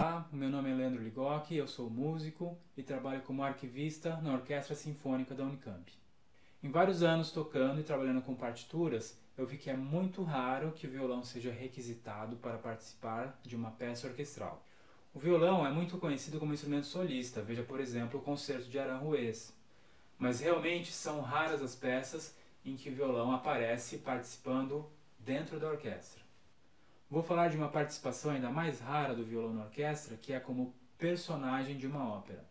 Olá, meu nome é Leandro Ligoc, eu sou músico e trabalho como arquivista na Orquestra Sinfônica da Unicamp. Em vários anos tocando e trabalhando com partituras, eu vi que é muito raro que o violão seja requisitado para participar de uma peça orquestral. O violão é muito conhecido como instrumento solista, veja por exemplo o concerto de Aranjuez. Mas realmente são raras as peças em que o violão aparece participando dentro da orquestra. Vou falar de uma participação ainda mais rara do violão na orquestra, que é como personagem de uma ópera.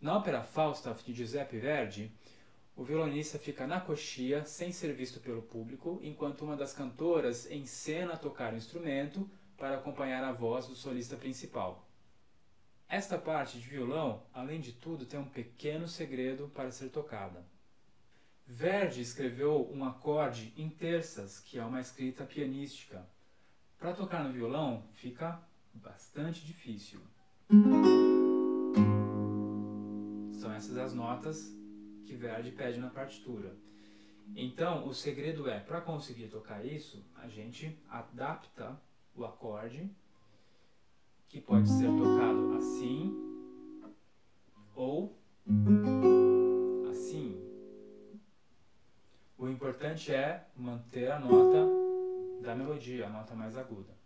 Na ópera Falstaff de Giuseppe Verdi, o violonista fica na coxia, sem ser visto pelo público, enquanto uma das cantoras encena a tocar o instrumento para acompanhar a voz do solista principal. Esta parte de violão, além de tudo, tem um pequeno segredo para ser tocada. Verdi escreveu um acorde em terças, que é uma escrita pianística. Para tocar no violão fica bastante difícil. São essas as notas que Verdi pede na partitura. Então, o segredo é, para conseguir tocar isso, a gente adapta o acorde, que pode ser tocado assim ou assim. O importante é manter a nota da melodia, a nota mais aguda.